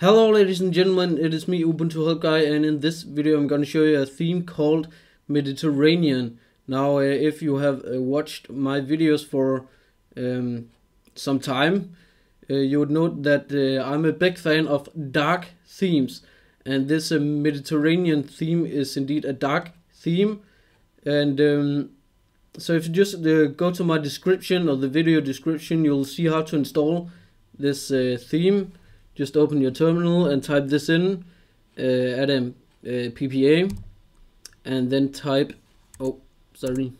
Hello ladies and gentlemen, it is me Ubuntu Help Guy and in this video I'm going to show you a theme called Mediterranean. Now uh, if you have uh, watched my videos for um, some time, uh, you would note that uh, I'm a big fan of dark themes. And this uh, Mediterranean theme is indeed a dark theme. And um, so if you just uh, go to my description or the video description you'll see how to install this theme just open your terminal and type this in uh, add a uh, ppa and then type oh sorry.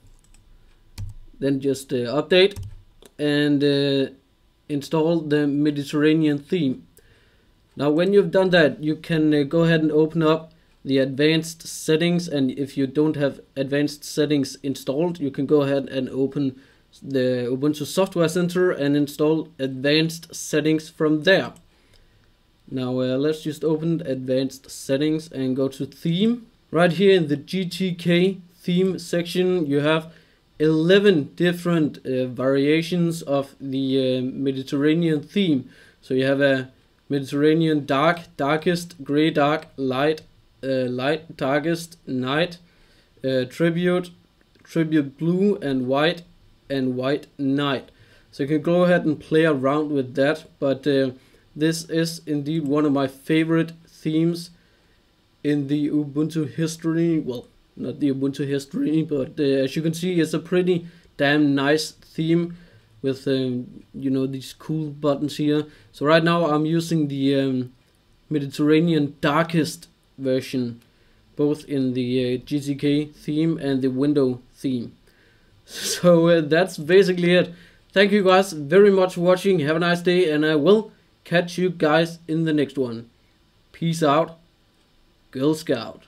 Then just uh, update and uh, install the Mediterranean theme. Now when you've done that you can uh, go ahead and open up the advanced settings and if you don't have advanced settings installed you can go ahead and open the Ubuntu Software Center and install advanced settings from there now uh, let's just open advanced settings and go to theme. Right here in the GTK theme section you have 11 different uh, variations of the uh, Mediterranean theme. So you have a Mediterranean dark, darkest, gray dark, light, uh, light, darkest, night, uh, tribute, tribute blue and white, and white night. So you can go ahead and play around with that, but uh, this is indeed one of my favorite themes in the Ubuntu history. Well, not the Ubuntu history, but uh, as you can see, it's a pretty damn nice theme with um, you know these cool buttons here. So right now I'm using the um, Mediterranean darkest version, both in the uh, GTK theme and the window theme. So uh, that's basically it. Thank you guys very much for watching. Have a nice day, and I will catch you guys in the next one. Peace out. Girl Scout.